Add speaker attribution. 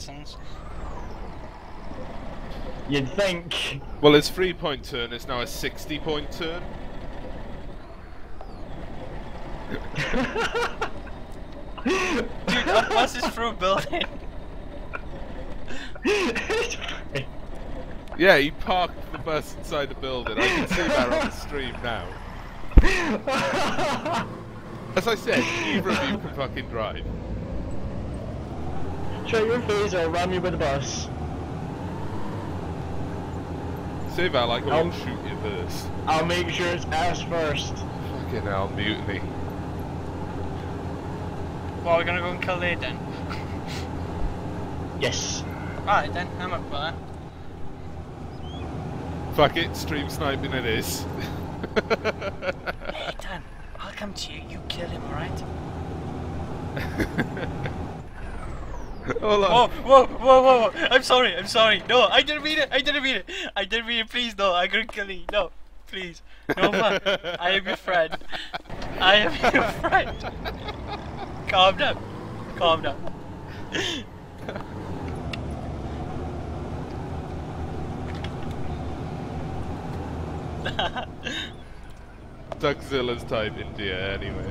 Speaker 1: lessons.
Speaker 2: You'd think.
Speaker 3: Well, his three point turn is now a 60 point turn.
Speaker 1: Dude, that bus is through a building.
Speaker 3: Yeah, he parked the bus inside the building. I can see that on the stream now. As I said, neither of you can fucking drive.
Speaker 2: Try your phaser, ram you with the bus.
Speaker 3: Say that like I will shoot you first.
Speaker 2: I'll make sure it's ass first.
Speaker 3: Fucking hell, mutiny.
Speaker 1: Well, we're gonna go and kill Lade then.
Speaker 2: Yes.
Speaker 1: Alright then, I'm up for that.
Speaker 3: Fuck it, stream sniping it is.
Speaker 1: Hey Dan, I'll come to you, you kill him, alright?
Speaker 3: Hold
Speaker 1: Whoa,
Speaker 3: on.
Speaker 1: whoa, whoa, whoa, whoa! I'm sorry, I'm sorry. No, I didn't mean it. I didn't mean it. I didn't mean it. Please, no. I'm gonna kill you. No, please. No, man. I am your friend. I am your friend. Calm down. Calm down.
Speaker 3: Duckzilla's type India anyway.